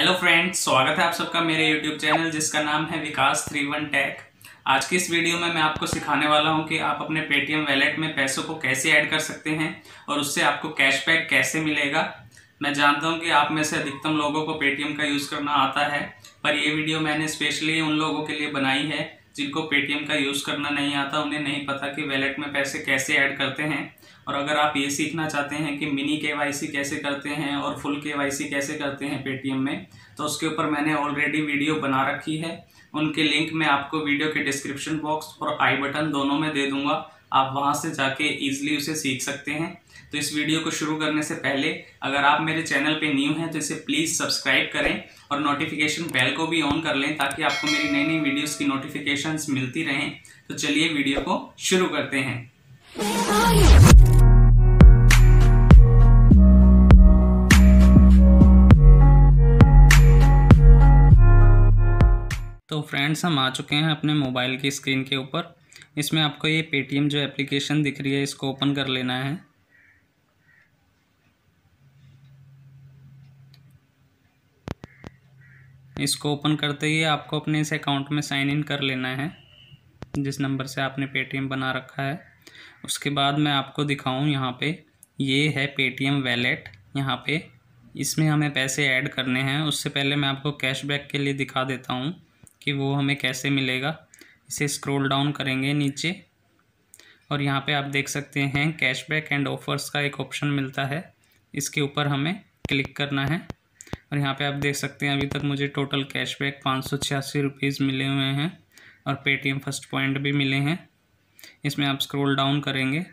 Hello friends स्वागत है आप सबका मेरे यूट्यूब चैनल जिसका नाम है विकास थ्री वन टैक आज की इस वीडियो में मैं आपको सिखाने वाला हूँ कि आप अपने पेटीएम वैलेट में पैसों को कैसे ऐड कर सकते हैं और उससे आपको कैशबैक कैसे मिलेगा। मैं जानता हूँ कि आप में से अधिकतम लोगों को पेटीएम का यूज़ करना आता है, पर यह वीडियो मैंने स्पेशली उन लोगों के लिए बनाई है जिनको पेटीएम का यूज़ करना नहीं आता, उन्हें नहीं पता कि वैलेट में पैसे कैसे ऐड करते हैं। और अगर आप ये सीखना चाहते हैं कि मिनी के कैसे करते हैं और फुल के कैसे करते हैं पेटीएम में तो उसके ऊपर मैंने ऑलरेडी वीडियो बना रखी है। उनके लिंक मैं आपको वीडियो के डिस्क्रिप्शन बॉक्स और आई बटन दोनों में दे दूँगा। आप वहाँ से जाके ईजिली उसे सीख सकते हैं। तो इस वीडियो को शुरू करने से पहले, अगर आप मेरे चैनल पे न्यू हैं तो इसे प्लीज़ सब्सक्राइब करें और नोटिफिकेशन बेल को भी ऑन कर लें ताकि आपको मेरी नई नई वीडियोस की नोटिफिकेशंस मिलती रहें। तो चलिए वीडियो को शुरू करते हैं। फ्रेंड्स हम आ चुके हैं अपने मोबाइल की स्क्रीन के ऊपर। इसमें आपको ये पेटीएम जो एप्लीकेशन दिख रही है, इसको ओपन कर लेना है। इसको ओपन करते ही आपको अपने इस अकाउंट में साइन इन कर लेना है, जिस नंबर से आपने पेटीएम बना रखा है। उसके बाद मैं आपको दिखाऊँ यहाँ पे, ये है पेटीएम वैलेट यहाँ पे। इसमें हमें पैसे ऐड करने हैं। उससे पहले मैं आपको कैशबैक के लिए दिखा देता हूँ। कि वो हमें कैसे मिलेगा। इसे स्क्रॉल डाउन करेंगे नीचे। और यहाँ पे आप देख सकते हैं कैशबैक एंड ऑफर्स का एक ऑप्शन मिलता है। इसके ऊपर हमें क्लिक करना है। और यहाँ पे आप देख सकते हैं, अभी तक मुझे टोटल कैशबैक पाँच सौ छियासी रुपीज़ मिले हुए हैं। और पेटीएम फ़र्स्ट पॉइंट भी मिले हैं। इसमें आप स्क्रॉल डाउन करेंगे।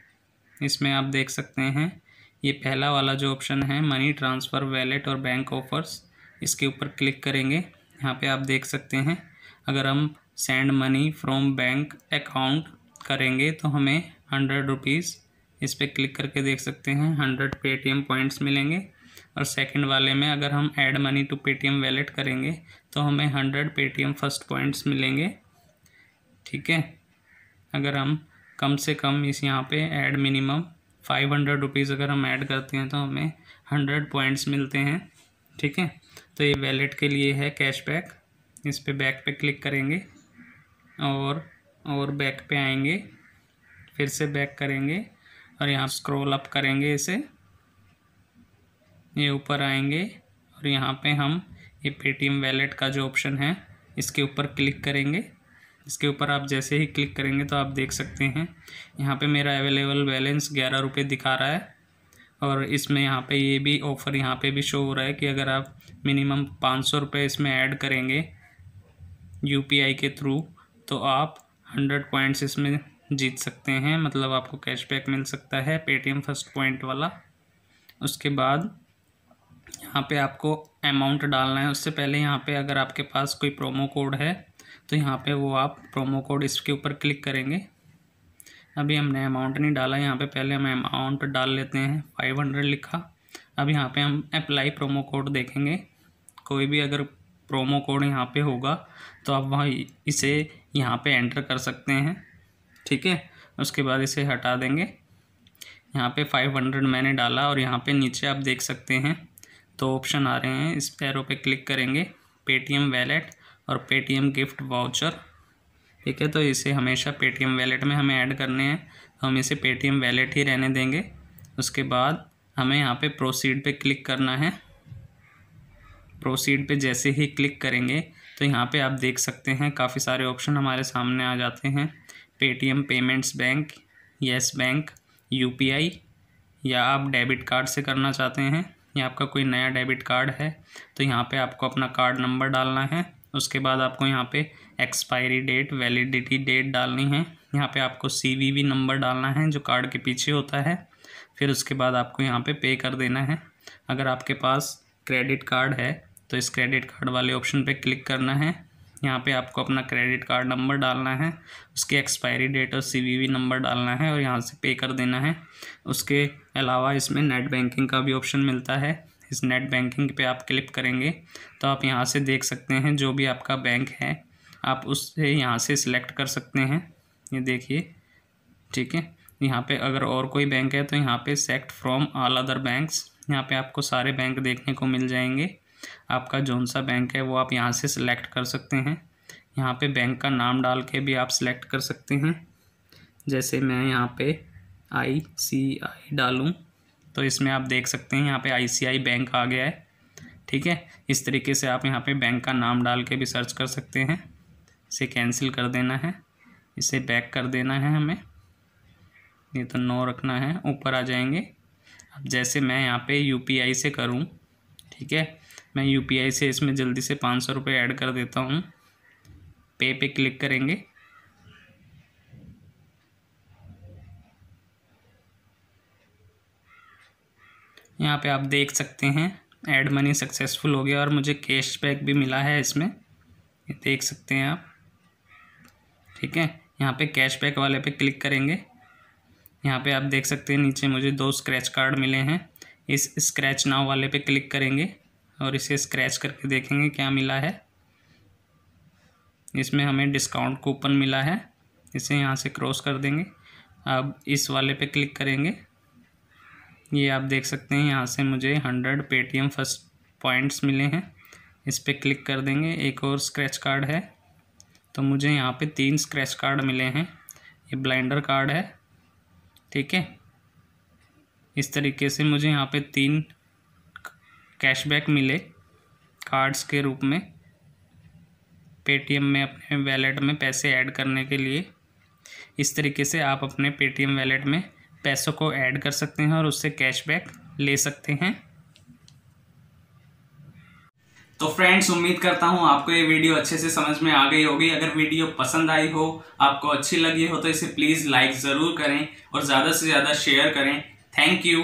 इसमें आप देख सकते हैं, ये पहला वाला जो ऑप्शन है मनी ट्रांसफ़र वैलेट और बैंक ऑफर्स इसके ऊपर क्लिक करेंगे। यहाँ पे आप देख सकते हैं अगर हम send money from bank account करेंगे तो हमें हंड्रेड रुपीज़ इस पर क्लिक करके देख सकते हैं। हंड्रेड पेटीएम पॉइंट्स मिलेंगे। और सेकंड वाले में अगर हम add money to Paytm wallet करेंगे तो हमें हंड्रेड पेटीएम फ़र्स्ट पॉइंट्स मिलेंगे। ठीक है? अगर हम कम से कम इस यहाँ पे add minimum five hundred rupees अगर हम ऐड करते हैं तो हमें हंड्रेड पॉइंट्स मिलते हैं। ठीक है? तो ये वैलेट के लिए है कैशबैक इस पर बैक पे क्लिक करेंगे और और बैक पे आएँगे, फिर से बैक करेंगे और यहाँ स्क्रॉल अप करेंगे इसे। ये ऊपर आएँगे और यहाँ पे हम ये पेटीएम वैलेट का जो ऑप्शन है, इसके ऊपर क्लिक करेंगे। इसके ऊपर आप जैसे ही क्लिक करेंगे तो आप देख सकते हैं, यहाँ पे मेरा अवेलेबल बैलेंस ग्यारह रुपये दिखा रहा है और इसमें यहाँ पे ये भी ऑफ़र यहाँ पे भी शो हो रहा है कि अगर आप मिनिमम पाँच सौ रुपये इसमें ऐड करेंगे यूपीआई के थ्रू तो आप हंड्रेड पॉइंट्स इसमें जीत सकते हैं। मतलब आपको कैशबैक मिल सकता है पेटीएम फ़र्स्ट पॉइंट वाला। उसके बाद यहाँ पे आपको अमाउंट डालना है। उससे पहले यहाँ पे अगर आपके पास कोई प्रोमो कोड है तो यहाँ पे वो आप प्रोमो कोड इसके ऊपर क्लिक करेंगे। अभी हमने अमाउंट नहीं डाला, यहाँ पे पहले हम अमाउंट डाल लेते हैं फाइव हंड्रेड लिखा। अब यहाँ पे हम अप्लाई प्रोमो कोड देखेंगे। कोई भी अगर प्रोमो कोड यहाँ पे होगा तो आप वहाँ इसे यहाँ पे एंटर कर सकते हैं, ठीक है? उसके बाद इसे हटा देंगे। यहाँ पे फाइव हंड्रेड मैंने डाला और यहाँ पे नीचे आप देख सकते हैं, दो ऑप्शन आ रहे हैं। इस पैरों पे क्लिक करेंगे पेटीएम वैलेट और पेटीएम गिफ्ट वाउचर ठीक है? तो इसे हमेशा पेटीएम वैलेट में हमें ऐड करने हैं तो हम इसे पेटीएम वैलेट ही रहने देंगे। उसके बाद हमें यहाँ पे प्रोसीड पे क्लिक करना है। प्रोसीड पे जैसे ही क्लिक करेंगे तो यहाँ पे आप देख सकते हैं काफ़ी सारे ऑप्शन हमारे सामने आ जाते हैं। Paytm payments bank yes bank UPI या आप डेबिट कार्ड से करना चाहते हैं, या आपका कोई नया डेबिट कार्ड है तो यहाँ पे आपको अपना कार्ड नंबर डालना है। उसके बाद आपको यहाँ पे एक्सपायरी डेट वैलिडिटी डेट डालनी है। यहाँ पे आपको सीवीवी नंबर डालना है, जो कार्ड के पीछे होता है। फिर उसके बाद आपको यहाँ पे पे कर देना है। अगर आपके पास क्रेडिट कार्ड है तो इस क्रेडिट कार्ड वाले ऑप्शन पे क्लिक करना है। यहाँ पे आपको अपना क्रेडिट कार्ड नंबर डालना है, उसकी एक्सपायरी डेट और सी नंबर डालना है और यहाँ से पे कर देना है। उसके अलावा इसमें नेट बैंकिंग का भी ऑप्शन मिलता है, इस नेट बैंकिंग पे आप क्लिक करेंगे तो आप यहाँ से देख सकते हैं जो भी आपका बैंक है, आप उससे यहाँ से सिलेक्ट कर सकते हैं। ये देखिए, ठीक है, यहाँ पे अगर और कोई बैंक है तो यहाँ पे select from all other banks यहाँ पे आपको सारे बैंक देखने को मिल जाएँगे। आपका जौन सा बैंक है वो आप यहाँ से सिलेक्ट कर सकते हैं। यहाँ पे बैंक का नाम डाल के भी आप सिलेक्ट कर सकते हैं। जैसे मैं यहाँ पे आई सी आई डालूँ तो इसमें आप देख सकते हैं यहाँ पे आई सी आई बैंक आ गया है। ठीक है? इस तरीके से आप यहाँ पे बैंक का नाम डाल के भी सर्च कर सकते हैं। इसे कैंसिल कर देना है। इसे बैक कर देना है हमें। ये तो नो रखना है। ऊपर आ जाएँगे। अब जैसे मैं यहाँ पे यूपीआई से करूँ, ठीक है? मैं यूपीआई से इसमें जल्दी से पाँच सौ रुपये ऐड कर देता हूँ। पे पे क्लिक करेंगे। यहाँ पे आप देख सकते हैं, ऐड मनी सक्सेसफुल हो गया और मुझे कैशबैक भी मिला है इसमें। ये देख सकते हैं आप। ठीक है, यहाँ पे कैशबैक वाले पे क्लिक करेंगे। यहाँ पे आप देख सकते हैं, नीचे मुझे दो स्क्रैच कार्ड मिले हैं। इस स्क्रैच नाव वाले पे क्लिक करेंगे। और इसे स्क्रैच करके देखेंगे क्या मिला है। इसमें हमें डिस्काउंट कूपन मिला है। इसे यहाँ से क्रॉस कर देंगे। अब इस वाले पे क्लिक करेंगे। ये आप देख सकते हैं, यहाँ से मुझे हंड्रेड पेटीएम फ़र्स्ट पॉइंट्स मिले हैं। इस पर क्लिक कर देंगे। एक और स्क्रैच कार्ड है। तो मुझे यहाँ पे तीन स्क्रैच कार्ड मिले हैं। ये ब्लाइंडर कार्ड है। ठीक है? इस तरीके से मुझे यहाँ पे तीन कैशबैक मिले कार्ड्स के रूप में पेटीएम में अपने वैलेट में पैसे ऐड करने के लिए। इस तरीके से आप अपने पेटीएम वैलेट में पैसों को ऐड कर सकते हैं और उससे कैशबैक ले सकते हैं। तो फ्रेंड्स, उम्मीद करता हूँ आपको ये वीडियो अच्छे से समझ में आ गई होगी। अगर वीडियो पसंद आई हो, आपको अच्छी लगी हो तो इसे प्लीज़ लाइक ज़रूर करें और ज़्यादा से ज़्यादा शेयर करें। Thank you.